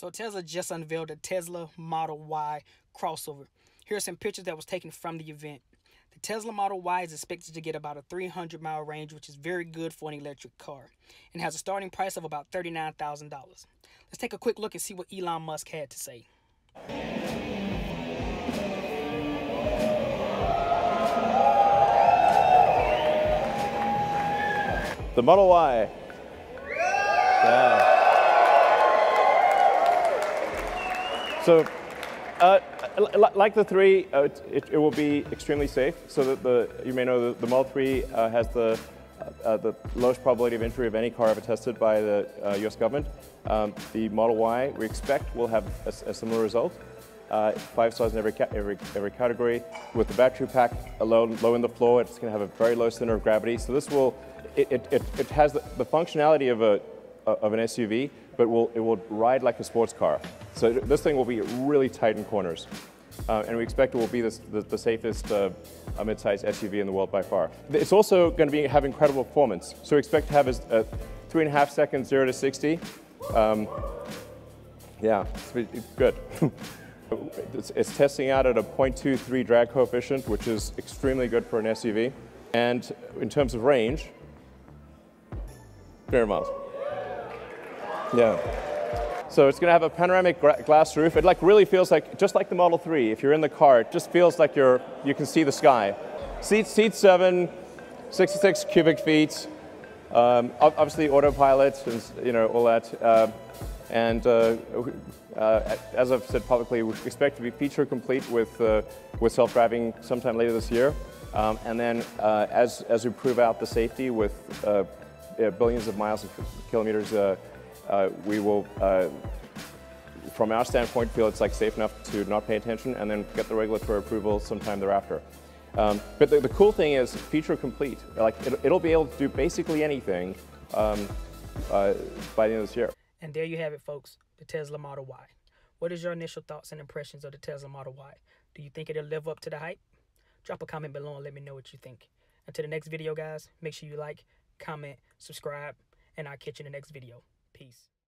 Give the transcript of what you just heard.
So Tesla just unveiled the Tesla Model Y crossover. Here are some pictures that was taken from the event. The Tesla Model Y is expected to get about a 300 mile range, which is very good for an electric car, and has a starting price of about $39,000. Let's take a quick look and see what Elon Musk had to say. The Model Y. Yeah. So, uh, like the 3, uh, it, it, will be extremely safe. So that the, you may know the, the Model 3 uh, has the, uh, the lowest probability of injury of any car ever tested by the US uh, government. Um, the Model Y, we expect, will have a, a similar result. Uh, five stars in every, every, every category. With the battery pack low, low in the floor, it's going to have a very low center of gravity. So this will, it, it, it, it has the, the functionality of a, of an SUV, but will, it will ride like a sports car. So this thing will be really tight in corners. Uh, and we expect it will be this, the, the, safest uh, mid-sized SUV in the world by far. It's also going to be, have incredible performance. So we expect to have a, a three and a half seconds zero to 60. Um, yeah, it's, good. it's, it's, testing out at a 0.23 drag coefficient, which is extremely good for an SUV. And in terms of range, 300 miles. Yeah. So it's going to have a panoramic glass roof. It like really feels like, just like the Model 3, if you're in the car, it just feels like you're, you can see the sky. Seat, seat 7, 66 cubic feet, um, obviously autopilot, and, you know, all that. Uh, and uh, uh, as I've said publicly, we expect to be feature complete with, uh, with self-driving sometime later this year. Um, and then uh, as, as we prove out the safety with uh, billions of miles of kilometers uh, we will, uh, from our standpoint, feel it's like safe enough to not pay attention and then get the regulatory approval sometime thereafter. Um, but the, the, cool thing is feature complete. Like it, will be able to do basically anything um, uh, by the end of this year. And there you have it, folks, the Tesla Model Y. What is your initial thoughts and impressions of the Tesla Model Y? Do you think it'll live up to the hype? Drop a comment below and let me know what you think. Until the next video, guys, make sure you like, comment, subscribe, and I'll catch you in the next video. Peace.